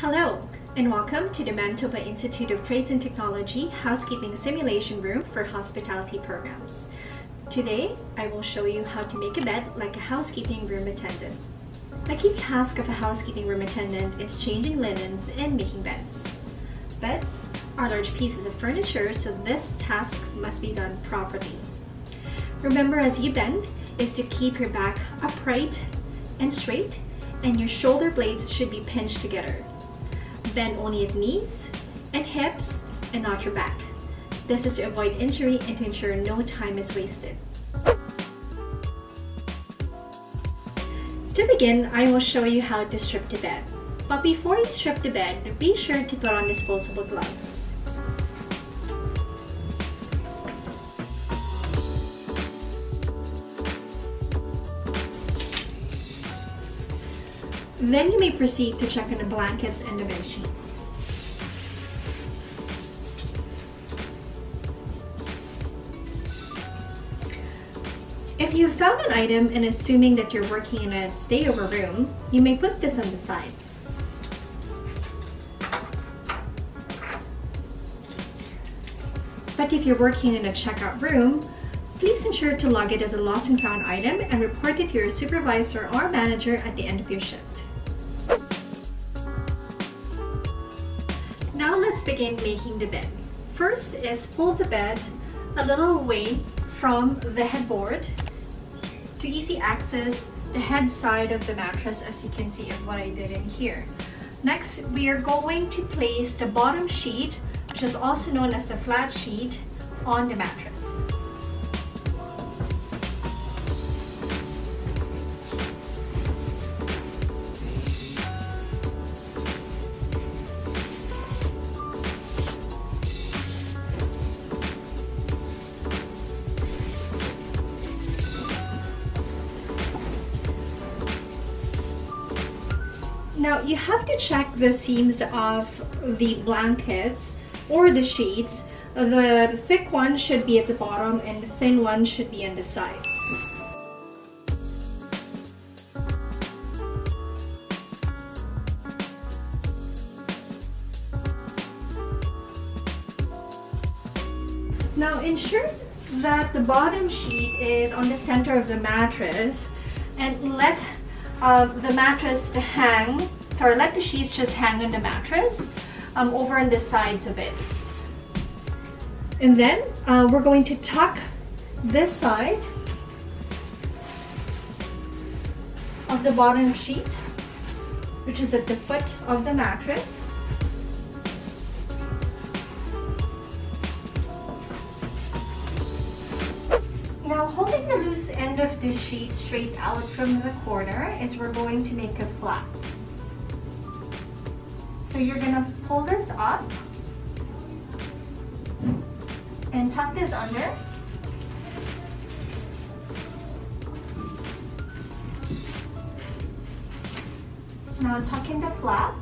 Hello, and welcome to the Manitoba Institute of Trades and Technology Housekeeping Simulation Room for Hospitality Programs. Today, I will show you how to make a bed like a housekeeping room attendant. A key task of a housekeeping room attendant is changing linens and making beds. Beds are large pieces of furniture, so this task must be done properly. Remember as you bend is to keep your back upright and straight and your shoulder blades should be pinched together. Bend only at knees and hips and not your back. This is to avoid injury and to ensure no time is wasted. To begin, I will show you how to strip the bed. But before you strip the bed, be sure to put on disposable gloves. Then you may proceed to check on the blankets and the bed sheets. If you've found an item and assuming that you're working in a stayover room, you may put this on the side. But if you're working in a checkout room, please ensure to log it as a lost and found item and report it to your supervisor or manager at the end of your shift. Begin making the bed. First is pull the bed a little away from the headboard to easy access the head side of the mattress as you can see of what I did in here. Next, we are going to place the bottom sheet, which is also known as the flat sheet, on the mattress. You have to check the seams of the blankets or the sheets. The thick one should be at the bottom and the thin one should be on the sides. Now ensure that the bottom sheet is on the center of the mattress and let uh, the mattress to hang, sorry, let the sheets just hang on the mattress um, over on the sides of it. And then uh, we're going to tuck this side of the bottom sheet, which is at the foot of the mattress. Now holding the loose end of the sheet straight out from the corner is we're going to make a flap. So you're gonna pull this up and tuck this under. Now tuck in the flap.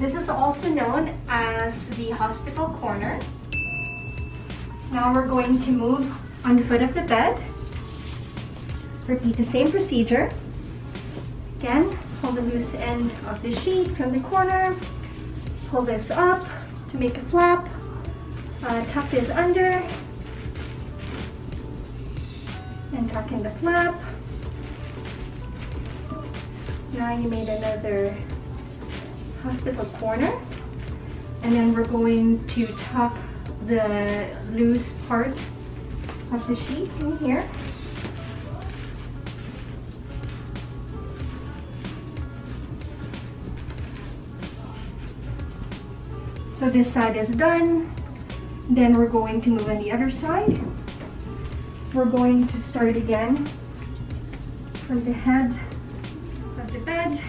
This is also known as the hospital corner. Now we're going to move on the foot of the bed. Repeat the same procedure. Again, pull the loose end of the sheet from the corner. Pull this up to make a flap. Uh, tuck this under. And tuck in the flap. Now you made another hospital corner. And then we're going to tuck the loose part of the sheet in here. So this side is done. Then we're going to move on the other side. We're going to start again from the head of the bed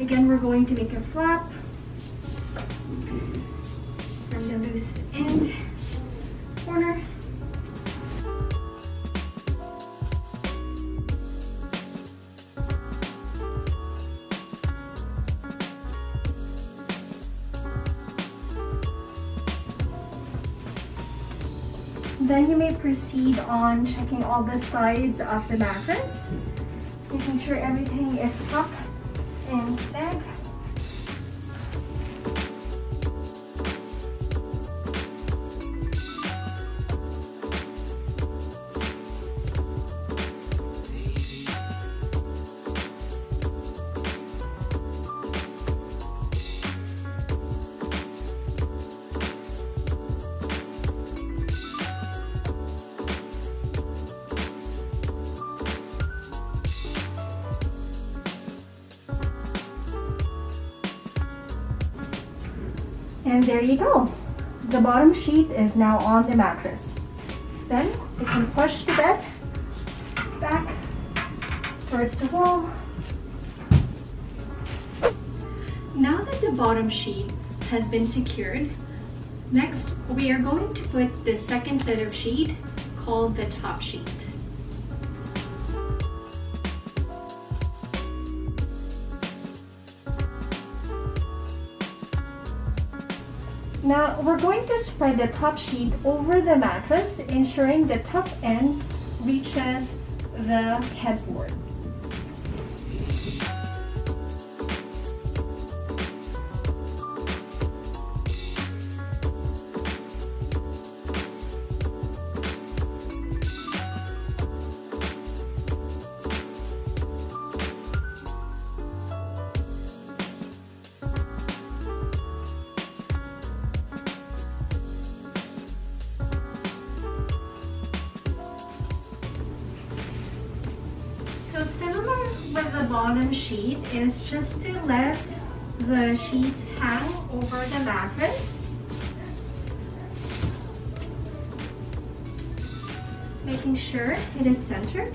Again, we're going to make a flap from the loose end corner. Then you may proceed on checking all the sides of the mattress, making sure everything is tucked and snug. And there you go. The bottom sheet is now on the mattress. Then you can push the bed back towards the wall. Now that the bottom sheet has been secured, next we are going to put the second set of sheet called the top sheet. Now we're going to spread the top sheet over the mattress, ensuring the top end reaches the headboard. Bottom sheet is just to let the sheets hang over the mattress. Making sure it is centered.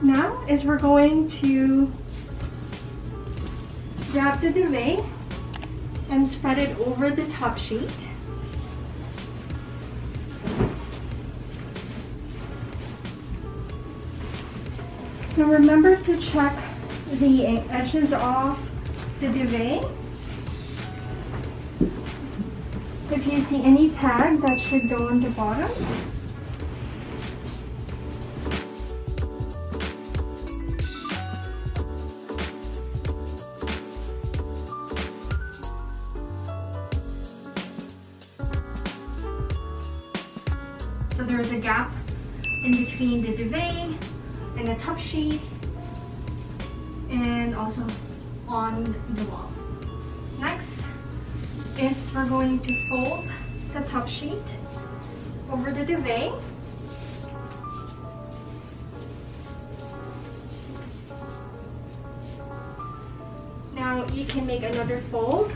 Now is we're going to grab the duvet and spread it over the top sheet. Now remember to check the edges off the duvet. If you see any tag, that should go on the bottom. Is we're going to fold the top sheet over the duvet. Now you can make another fold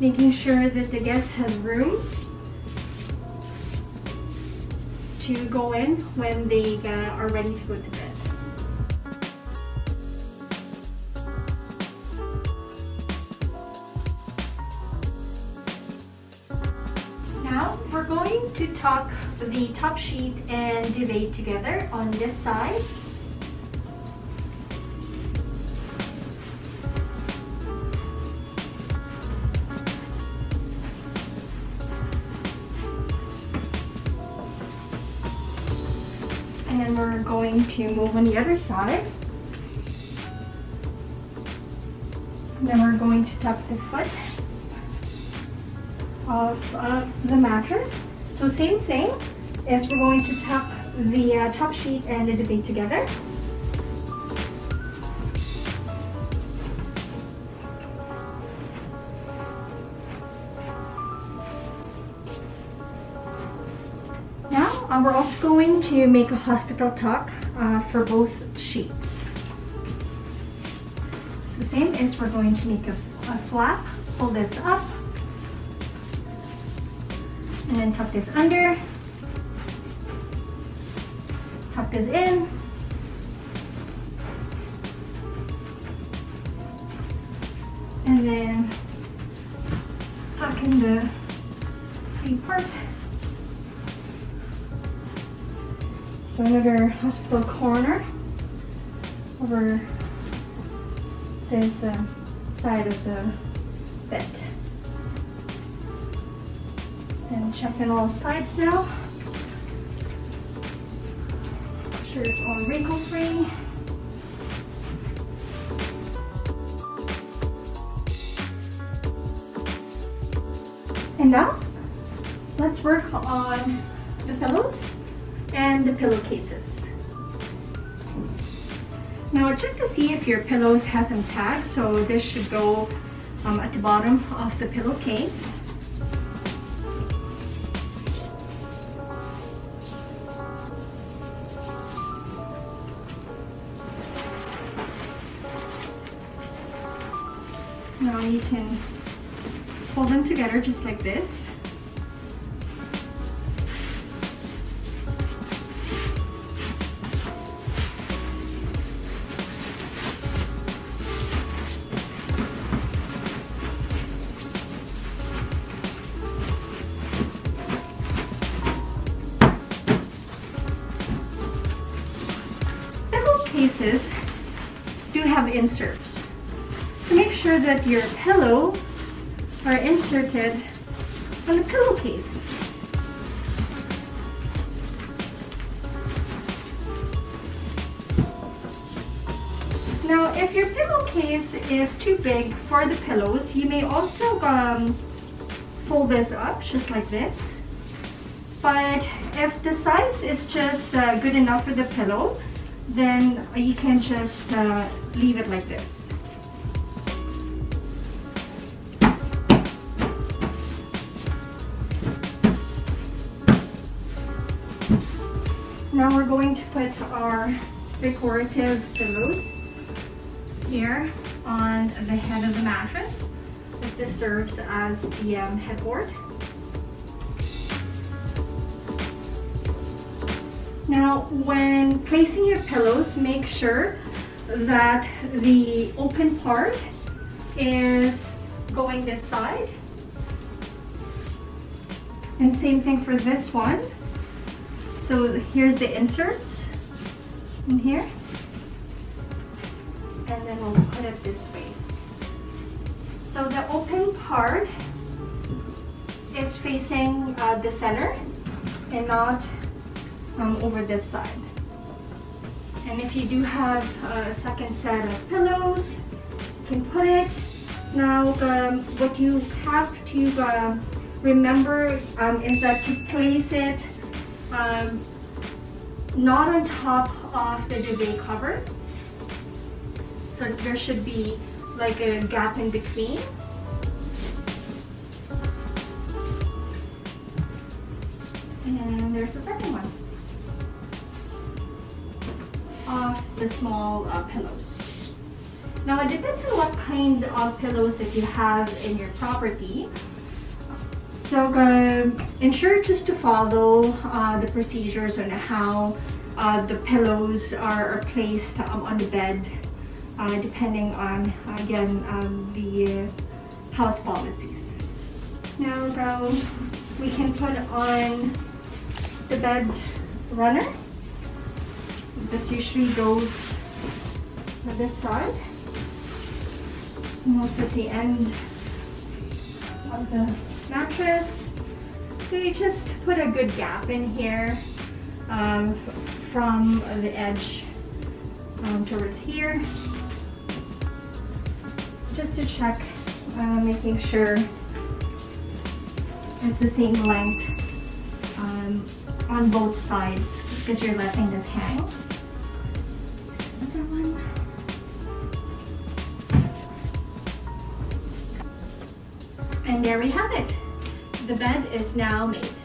making sure that the guest has room to go in when they uh, are ready to go to going to tuck the top sheet and duvet together on this side and then we're going to move on the other side. And then we're going to tuck the foot of uh, the mattress. So same thing as we're going to tuck the uh, top sheet and the duvet together. Now uh, we're also going to make a hospital tuck uh, for both sheets. So same as we're going to make a, a flap, pull this up, And then tuck this under. Tuck this in. And then tuck in the free part. So another hospital corner over this uh, side of the bed. And check in all sides now. Make sure it's all wrinkle free. And now, let's work on the pillows and the pillowcases. Now check to see if your pillows has some tags, so this should go um, at the bottom of the pillowcase. You can pull them together just like this. That your pillows are inserted on the pillowcase. Now, if your pillowcase is too big for the pillows, you may also um, fold this up just like this. But if the size is just uh, good enough for the pillow, then you can just uh, leave it like this. Now we're going to put our decorative pillows here on the head of the mattress. This serves as the um, headboard. Now, when placing your pillows, make sure that the open part is going this side. And same thing for this one. So here's the inserts in here. And then we'll put it this way. So the open part is facing uh, the center and not um, over this side. And if you do have a second set of pillows, you can put it. Now, um, what you have to uh, remember um, is that to place it um, not on top of the duvet cover. So there should be like a gap in between. And there's the second one of the small uh, pillows. Now it depends on what kinds of pillows that you have in your property. So uh, ensure just to follow uh, the procedures on how uh, the pillows are, are placed um, on the bed uh, depending on again um, the house policies. Now we can put on the bed runner this usually goes on this side almost at the end of the mattress so you just put a good gap in here um, from the edge um, towards here. Just to check uh, making sure it's the same length um, on both sides because you're letting this hang And there we have it. The bed is now made.